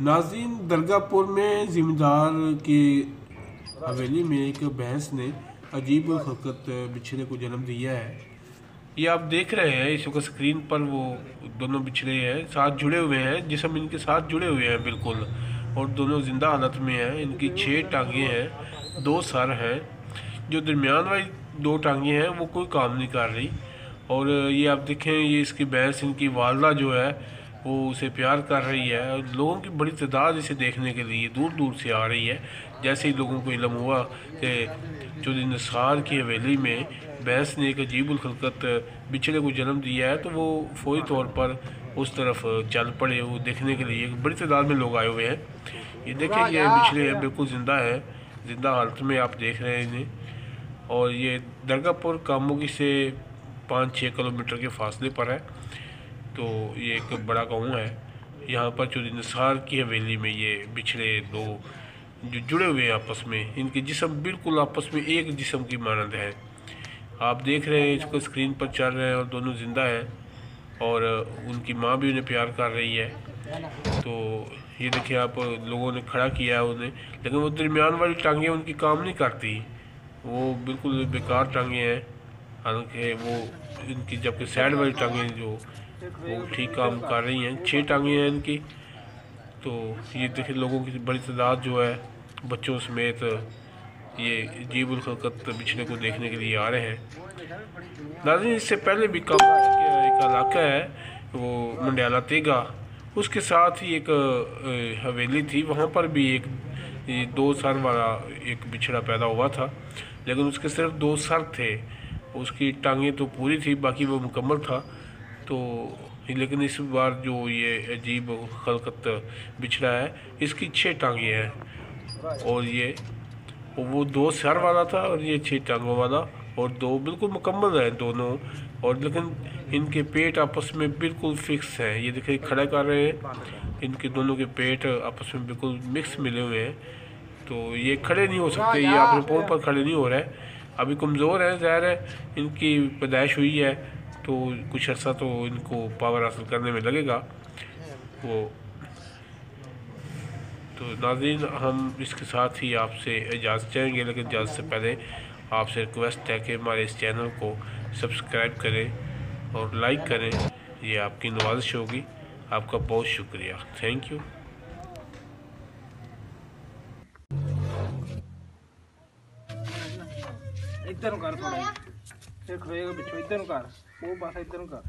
ناظرین، درگاہ پور میں ذمہ دار کی حویلی میں ایک بحث نے عجیب حرکت بچھڑے کو جنم دیا ہے۔ یہ آپ دیکھ رہے ہیں، اس وقت سکرین پر وہ دونوں بچھڑے ہیں، ساتھ جڑے ہوئے ہیں جسم ان کے ساتھ جڑے ہوئے ہیں، بالکل۔ اور دونوں زندہ حالت میں ہیں، ان کی چھ ٹانگیں ہیں، دو سر ہیں۔ جو درمیان والی دو ٹانگیں ہیں، وہ کوئی کام نہیں کر رہی۔ اور یہ آپ دیکھیں، یہ اس کی بحث ان کی والدہ جو ہے وہ اسے پیار کر رہی ہے اور لوگوں کی بڑی تعداد اسے دیکھنے کے لیے دور دور سے آ رہی ہے۔ جیسے ہی لوگوں کو علم ہوا کہ چودھری نسخار کی حویلی میں بحث نے ایک عجیب الخلقت بچھڑے کو جنم دیا ہے، تو وہ فوری طور پر اس طرف چل پڑے۔ وہ دیکھنے کے لیے بڑی تعداد میں لوگ آئے ہوئے ہیں۔ یہ دیکھیں یہ بچھڑے بالکل زندہ ہے زندہ حالت میں آپ دیکھ رہے ہیں انہیں۔ اور یہ درگاہ پور کاموگی سے پانچ چھ کلومیٹر کے فاصلے پر ہے۔ تو یہ ایک بڑا گاؤں ہے۔ یہاں پر چودی نثار کی حویلی میں یہ بچھڑے دو جو جڑے ہوئے ہیں آپس میں، ان کے جسم بالکل آپس میں ایک جسم کی مانند ہے۔ آپ دیکھ رہے ہیں، اس کو اسکرین پر چڑھ رہے ہیں اور دونوں زندہ ہیں اور ان کی ماں بھی انہیں پیار کر رہی ہے۔ تو یہ دیکھیں، آپ لوگوں نے کھڑا کیا ہے انہیں، لیکن وہ درمیان والی ٹانگیں ان کی کام نہیں کرتی۔ وہ بالکل بیکار ٹانگیں ہیں، حالانکہ وہ ان کی جبکہ سیڈ والی ٹانگیں جو وہ ٹھیک کام کر رہی ہیں، چھ ٹانگیں ہیں ان کی۔ تو یہ دیکھیں لوگوں کی بڑی تعداد جو ہے، بچوں سمیت یہ جیب الخلقت بچھنے کو دیکھنے کے لیے آ رہے ہیں۔ ناظرین، اس سے پہلے بھی کم ایک علاقہ ہے، وہ منڈیالہ تیگا اس کے ساتھ ہی ایک حویلی تھی۔ وہاں پر بھی ایک دو سر والا ایک بچھڑا پیدا ہوا تھا۔ لیکن اس کے صرف دو سر تھے۔ اس کی ٹانگیں تو پوری تھی، باقی وہ مکمل تھا۔ تو لیکن اس بار جو یہ عجیب خلقت بچھڑا ہے، اس کی چھ ٹانگیں ہیں۔ اور یہ، وہ دو سر والا تھا اور یہ چھ ٹانگوں والا۔ اور دو بالکل مکمل ہیں دونوں۔ اور لیکن ان کے پیٹ آپس میں بالکل فکس ہیں۔ یہ دیکھیں، کھڑے کر رہے ہیں۔ ان کے دونوں کے پیٹ آپس میں بالکل مکس ملے ہوئے ہیں۔ تو یہ کھڑے نہیں ہو سکتے۔ یہ اپنے پون پر کھڑے نہیں ہو رہے۔ ابھی کمزور ہیں، ظاہر ہے، ان کی پیدائش ہوئی ہے۔ تو کچھ عرصہ تو ان کو پاور حاصل کرنے میں لگے گا۔ وہ تو ناظرین، ہم اس کے ساتھ ہی آپ سے اجازت چاہیں گے، لیکن اجازت سے پہلے آپ سے ریکویسٹ ہے کہ ہمارے اس چینل کو سبسکرائب کریں اور لائک کریں۔ یہ آپ کی نوازش ہوگی۔ آپ کا بہت شکریہ۔ تھینک یو ਇੱਧਰ ਨੂੰ ਕਰ ਥੋੜਾ ਜਿਹਾ ਇਹ ਖੜੇਗਾ ਉਹ ਬਸ ਇੱਧਰ ਨੂੰ ਕਰ।